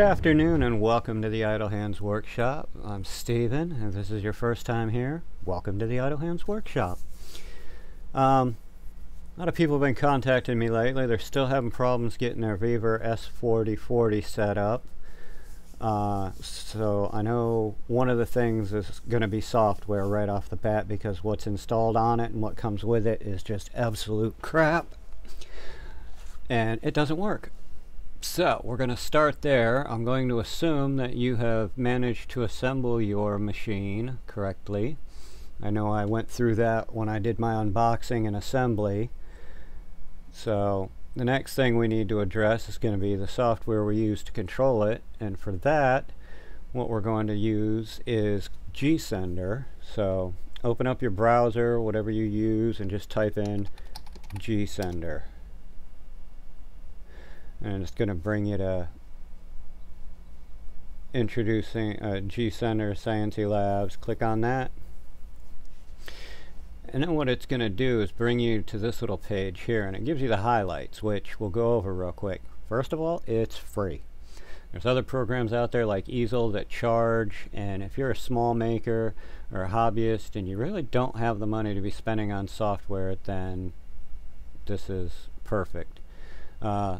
Good afternoon and welcome to the Idle Hands Workshop. I'm Steven and if this is your first time here, welcome to the Idle Hands Workshop. Um, a lot of people have been contacting me lately. They're still having problems getting their Vevor S4040 set up. Uh, so I know one of the things is going to be software right off the bat because what's installed on it and what comes with it is just absolute crap. And it doesn't work. So we're going to start there. I'm going to assume that you have managed to assemble your machine correctly. I know I went through that when I did my unboxing and assembly. So the next thing we need to address is going to be the software we use to control it. And for that, what we're going to use is GSender. So open up your browser, whatever you use, and just type in GSender and it's going to bring you to introducing uh, GSender Sienci Labs. Click on that. And then what it's going to do is bring you to this little page here and it gives you the highlights which we'll go over real quick. First of all, it's free. There's other programs out there like Easel that charge and if you're a small maker or a hobbyist and you really don't have the money to be spending on software then this is perfect. Uh,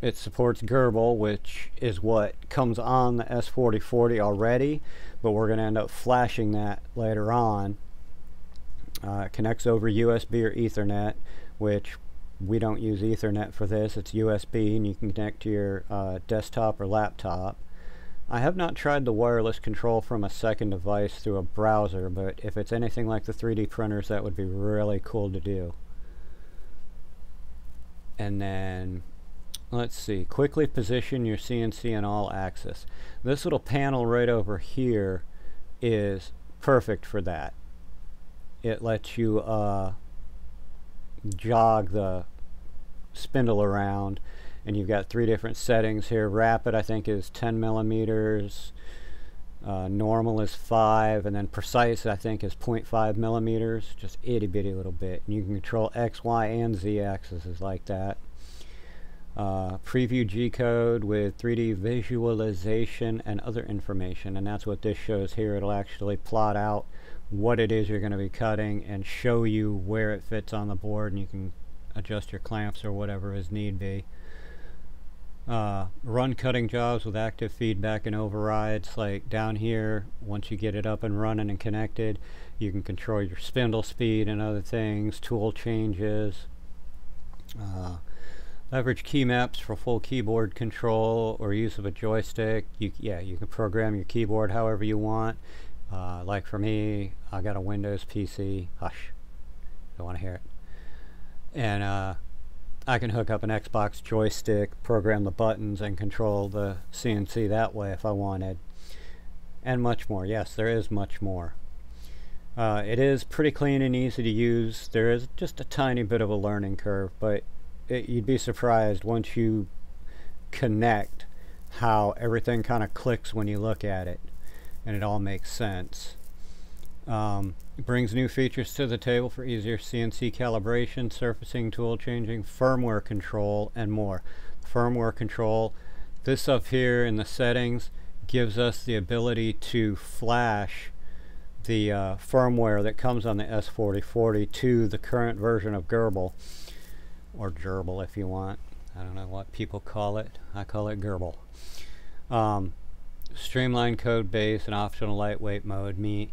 it supports Grbl, which is what comes on the S4040 already, but we're going to end up flashing that later on. Uh, it connects over USB or Ethernet, which we don't use Ethernet for this. It's USB, and you can connect to your uh, desktop or laptop. I have not tried the wireless control from a second device through a browser, but if it's anything like the 3D printers, that would be really cool to do. And then let's see, quickly position your CNC in all axis. This little panel right over here is perfect for that. It lets you uh, jog the spindle around and you've got three different settings here. Rapid I think is 10 millimeters, uh, normal is 5, and then precise I think is 0.5 millimeters, just itty bitty little bit. And you can control X, Y, and Z axes like that uh, preview G-code with 3D visualization and other information. And that's what this shows here. It'll actually plot out what it is you're going to be cutting and show you where it fits on the board and you can adjust your clamps or whatever as need be. Uh, run cutting jobs with active feedback and overrides like down here once you get it up and running and connected you can control your spindle speed and other things tool changes. Uh, Leverage key maps for full keyboard control or use of a joystick. You, yeah, you can program your keyboard however you want. Uh, like for me, I got a Windows PC. Hush, don't want to hear it. And uh, I can hook up an Xbox joystick, program the buttons, and control the CNC that way if I wanted. And much more. Yes, there is much more. Uh, it is pretty clean and easy to use. There is just a tiny bit of a learning curve, but it, you'd be surprised once you connect how everything kind of clicks when you look at it and it all makes sense. Um, brings new features to the table for easier CNC calibration, surfacing, tool changing, firmware control, and more. Firmware control, this up here in the settings gives us the ability to flash the uh, firmware that comes on the S4040 to the current version of Gerbil or gerbil if you want. I don't know what people call it. I call it gerbil. Um, streamlined code base and optional lightweight mode. Me,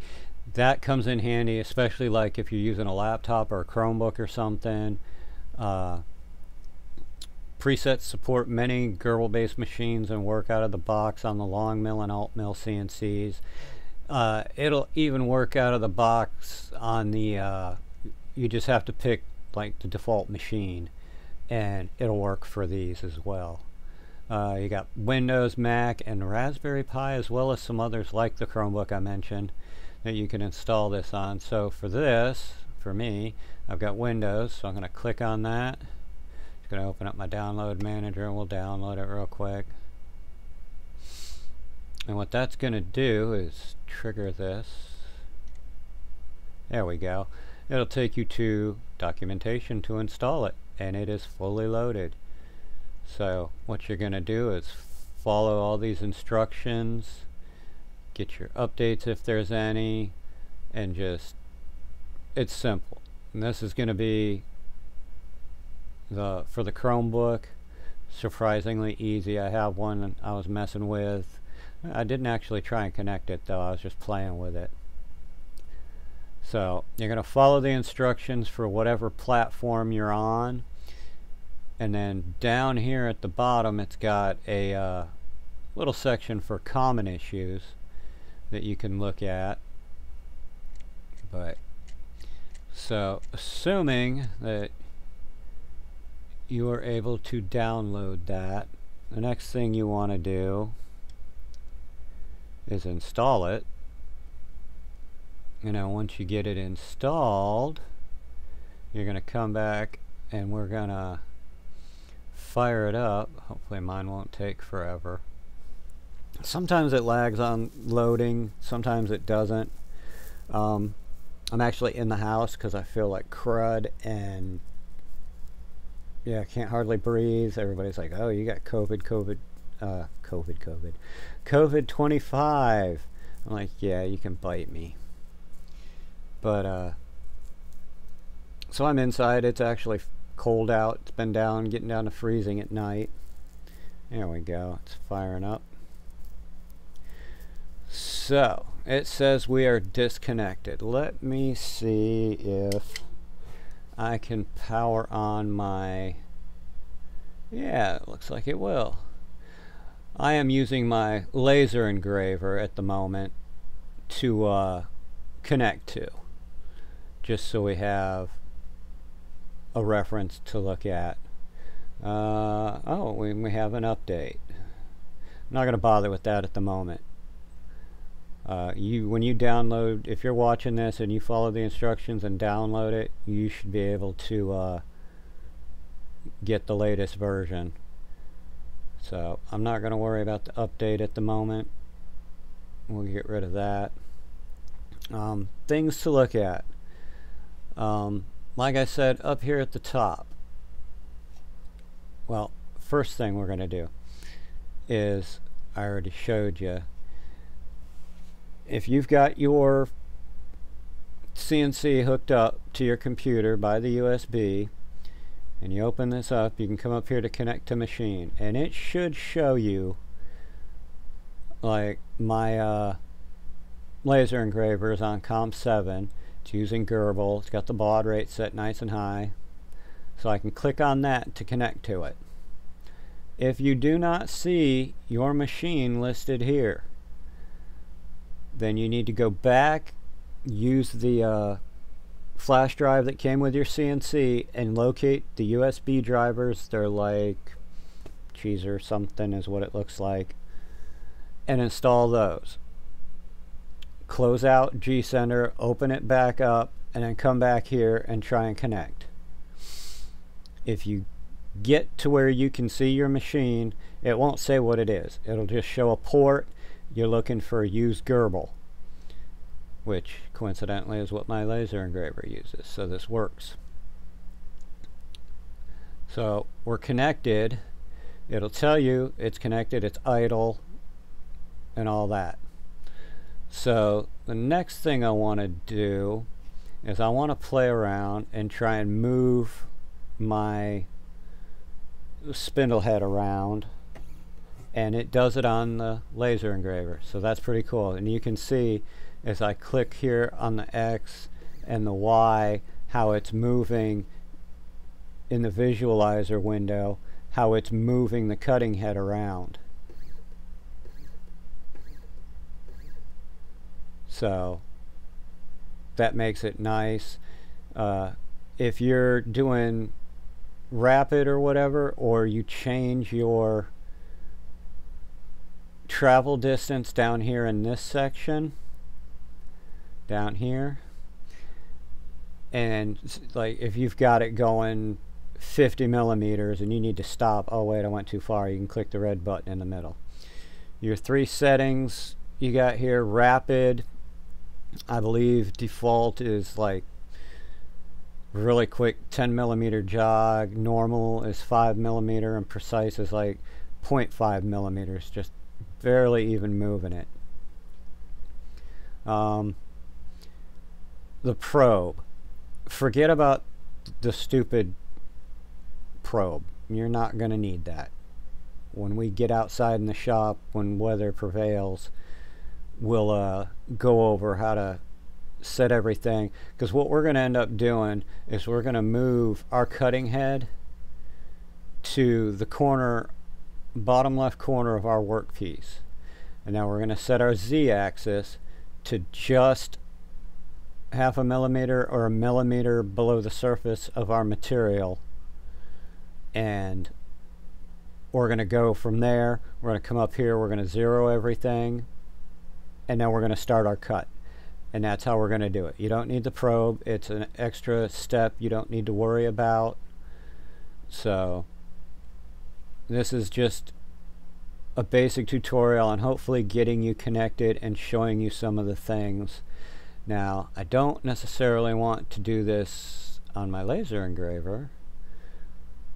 that comes in handy, especially like if you're using a laptop or a Chromebook or something. Uh, presets support many Grbl-based machines and work out of the box on the LongMill and AltMill CNCs. Uh, it'll even work out of the box on the, uh, you just have to pick like the default machine and it'll work for these as well. Uh, you got Windows, Mac, and Raspberry Pi as well as some others like the Chromebook I mentioned that you can install this on. So for this, for me, I've got Windows, so I'm going to click on that. It's going to open up my download manager and we'll download it real quick. And what that's going to do is trigger this. There we go. It'll take you to documentation to install it and it is fully loaded. So what you're going to do is follow all these instructions, get your updates if there's any, and just, it's simple. And this is going to be the for the Chromebook, surprisingly easy. I have one I was messing with. I didn't actually try and connect it though, I was just playing with it. So you're going to follow the instructions for whatever platform you're on. And then down here at the bottom it's got a uh, little section for common issues that you can look at. But so assuming that you are able to download that the next thing you want to do is install it you know once you get it installed you're to come back and we're to fire it up. Hopefully mine won't take forever. Sometimes it lags on loading, sometimes it doesn't. Um, I'm actually in the house because I feel like crud and yeah, I can't hardly breathe. Everybody's like, oh, you got COVID, COVID, uh, COVID, COVID, COVID 25. I'm like, yeah, you can bite me. But, uh, so I'm inside. It's actually cold out. It's been down, getting down to freezing at night. There we go. It's firing up. So, it says we are disconnected. Let me see if I can power on my... Yeah, it looks like it will. I am using my laser engraver at the moment to uh, connect to. Just so we have a reference to look at. Uh, oh, we, we have an update. I'm not going to bother with that at the moment. Uh, you when you download if you're watching this and you follow the instructions and download it you should be able to uh, get the latest version so I'm not going to worry about the update at the moment we'll get rid of that um, things to look at um, like I said up here at the top well first thing we're going to do is I already showed you if you've got your CNC hooked up to your computer by the USB and you open this up you can come up here to connect to machine and it should show you like my uh, laser is on COM7 it's using Grbl. It's got the baud rate set nice and high. So I can click on that to connect to it. If you do not see your machine listed here, then you need to go back, use the uh, flash drive that came with your CNC and locate the USB drivers. They're like cheese or something is what it looks like and install those close out gSender, open it back up, and then come back here and try and connect. If you get to where you can see your machine, it won't say what it is. It'll just show a port. You're looking for a used Grbl, which coincidentally is what my laser engraver uses. So this works. So we're connected. It'll tell you it's connected, it's idle, and all that. So the next thing I want to do is I want to play around and try and move my spindle head around and it does it on the laser engraver so that's pretty cool. And you can see as I click here on the X and the Y how it's moving in the visualizer window how it's moving the cutting head around So that makes it nice. Uh, if you're doing rapid or whatever, or you change your travel distance down here in this section, down here, and like if you've got it going 50 millimeters and you need to stop, oh wait, I went too far, you can click the red button in the middle. Your three settings you got here, rapid, I believe default is like really quick 10 millimeter jog normal is 5 millimeter and precise is like 0.5 millimeters, just barely even moving it. Um, the probe. Forget about the stupid probe. You're not going to need that. When we get outside in the shop, when weather prevails, we'll uh, go over how to set everything. Because what we're going to end up doing is we're going to move our cutting head to the corner, bottom left corner of our workpiece. And now we're going to set our z-axis to just half a millimeter or a millimeter below the surface of our material and we're going to go from there we're going to come up here we're going to zero everything and then we're going to start our cut. And that's how we're going to do it. You don't need the probe. It's an extra step you don't need to worry about. So this is just a basic tutorial on hopefully getting you connected and showing you some of the things. Now, I don't necessarily want to do this on my laser engraver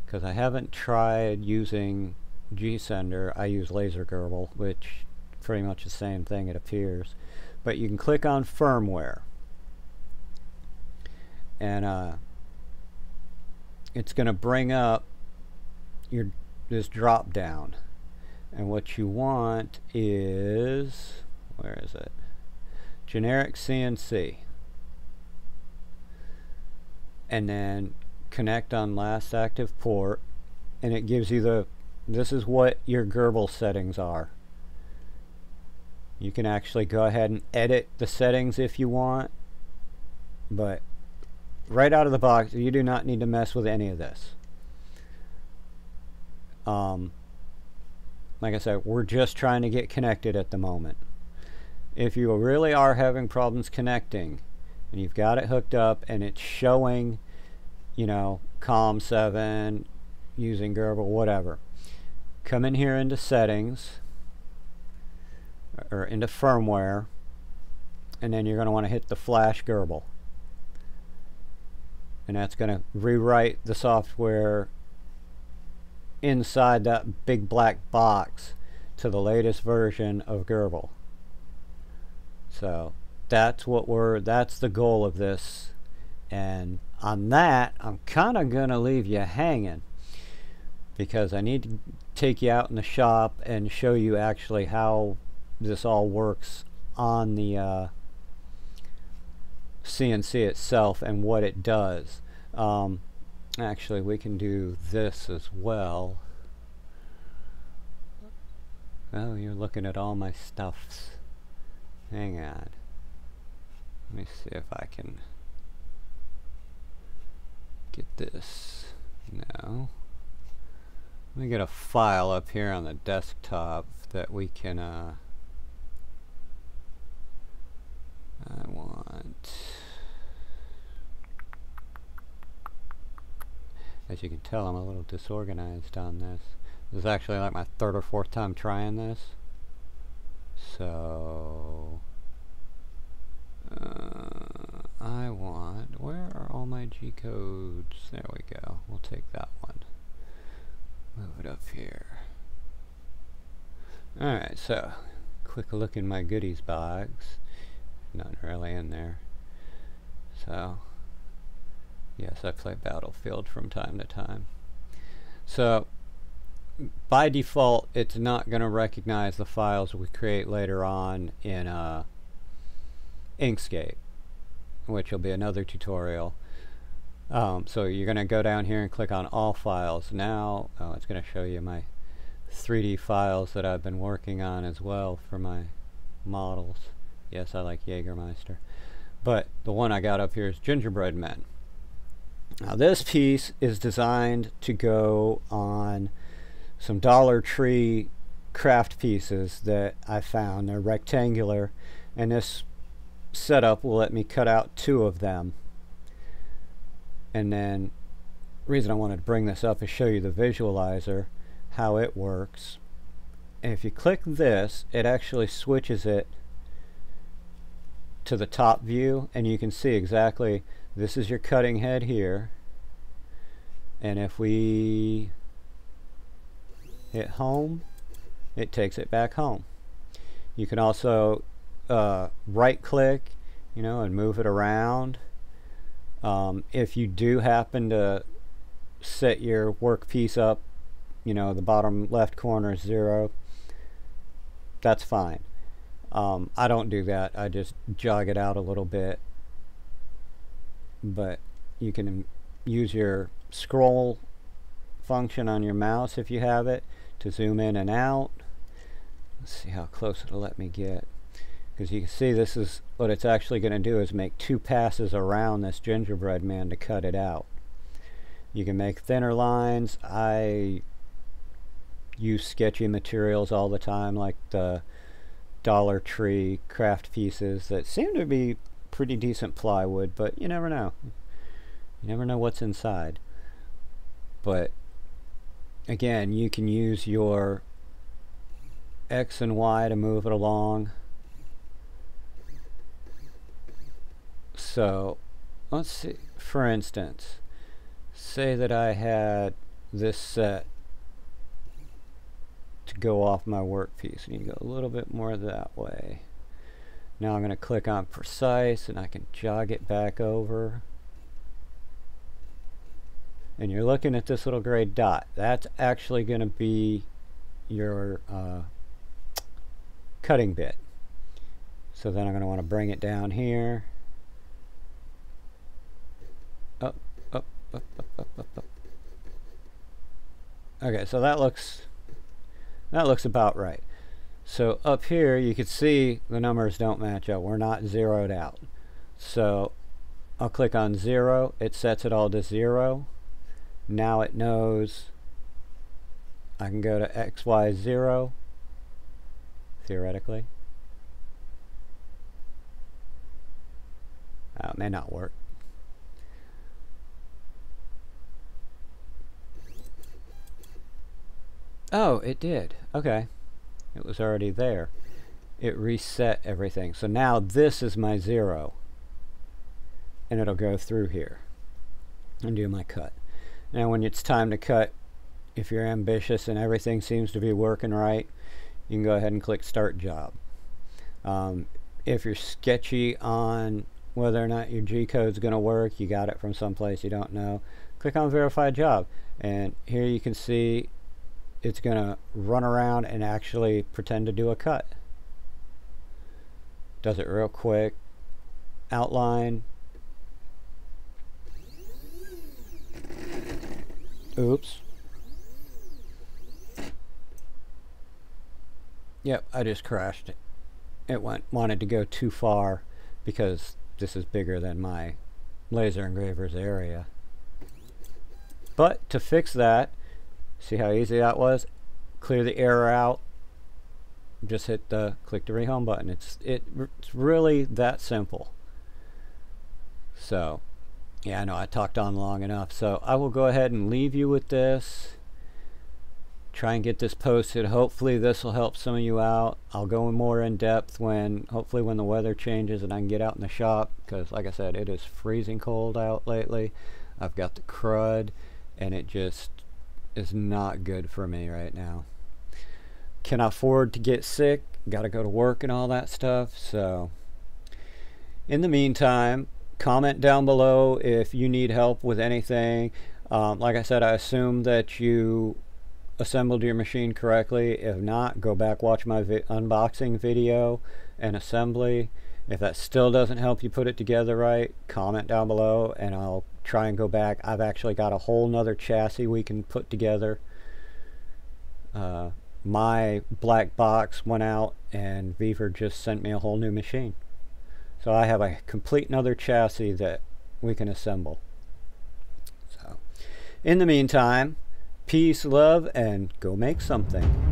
because I haven't tried using G-Sender. I use LaserGRBL, which pretty much the same thing it appears. But you can click on firmware. And uh, it's going to bring up your this drop down and what you want is where is it? Generic CNC and then connect on last active port and it gives you the this is what your Grbl settings are you can actually go ahead and edit the settings if you want but right out of the box you do not need to mess with any of this. Um, like I said we're just trying to get connected at the moment. If you really are having problems connecting and you've got it hooked up and it's showing you know COM7 using Grbl whatever come in here into settings or into firmware and then you're going to want to hit the flash Grbl. And that's going to rewrite the software inside that big black box to the latest version of Grbl. So that's what we're that's the goal of this. And on that I'm kind of gonna leave you hanging because I need to take you out in the shop and show you actually how this all works on the uh, CNC itself and what it does um, actually we can do this as well oh you're looking at all my stuffs Hang on. Let me see if I can get this. No. Let me get a file up here on the desktop that we can, uh, I want, as you can tell I'm a little disorganized on this. This is actually like my third or fourth time trying this. So uh, I want, where are all my G codes? There we go. We'll take that one. Move it up here. Alright, so quick look in my goodies box. Nothing really in there. So, yes, I play Battlefield from time to time. So, by default, it's not going to recognize the files we create later on in uh, Inkscape, which will be another tutorial. Um, so you're going to go down here and click on All Files. Now, oh, it's going to show you my 3D files that I've been working on as well for my models. Yes, I like Jägermeister. But the one I got up here is Gingerbread Men. Now this piece is designed to go on some Dollar Tree craft pieces that I found. They're rectangular and this setup will let me cut out two of them. And then the reason I wanted to bring this up is show you the visualizer, how it works. And if you click this, it actually switches it to the top view and you can see exactly this is your cutting head here and if we hit home, it takes it back home. You can also uh, right click, you know, and move it around. Um, if you do happen to set your workpiece up, you know, the bottom left corner is zero, that's fine. Um, I don't do that. I just jog it out a little bit. But you can use your scroll function on your mouse if you have it to zoom in and out. Let's see how close it'll let me get. Because you can see this is what it's actually going to do is make two passes around this gingerbread man to cut it out. You can make thinner lines. I use sketchy materials all the time like the Dollar Tree craft pieces that seem to be pretty decent plywood, but you never know. You never know what's inside. But again, you can use your X and Y to move it along. So, let's see, for instance, say that I had this set to go off my workpiece. And you go a little bit more that way. Now I'm going to click on precise and I can jog it back over. And you're looking at this little gray dot. That's actually going to be your uh, cutting bit. So then I'm going to want to bring it down here. Up, up, up, up, up, up. Okay, so that looks that looks about right. So up here you can see the numbers don't match up. We're not zeroed out. So I'll click on zero. It sets it all to zero. Now it knows I can go to XY0 theoretically. It may not work. Oh, it did. Okay. It was already there. It reset everything. So now this is my zero. And it'll go through here and do my cut. Now when it's time to cut, if you're ambitious and everything seems to be working right, you can go ahead and click Start Job. Um, if you're sketchy on whether or not your G-code is going to work, you got it from someplace you don't know, click on Verify Job. And here you can see it's going to run around and actually pretend to do a cut. Does it real quick. Outline. Oops. Yep, I just crashed it. It went wanted to go too far because this is bigger than my laser engraver's area. But to fix that, See how easy that was? Clear the error out. Just hit the click the rehome button. It's it, it's really that simple. So, yeah, I know I talked on long enough. So I will go ahead and leave you with this. Try and get this posted. Hopefully this will help some of you out. I'll go more in depth when, hopefully when the weather changes and I can get out in the shop. Because like I said, it is freezing cold out lately. I've got the crud and it just is not good for me right now. Can I afford to get sick, got to go to work and all that stuff. So, in the meantime, comment down below if you need help with anything. Um, like I said, I assume that you assembled your machine correctly. If not, go back, watch my vi unboxing video and assembly. If that still doesn't help you put it together right, comment down below and I'll try and go back. I've actually got a whole nother chassis we can put together. Uh, my black box went out and Vevor just sent me a whole new machine. So I have a complete another chassis that we can assemble. So, in the meantime, peace, love, and go make something.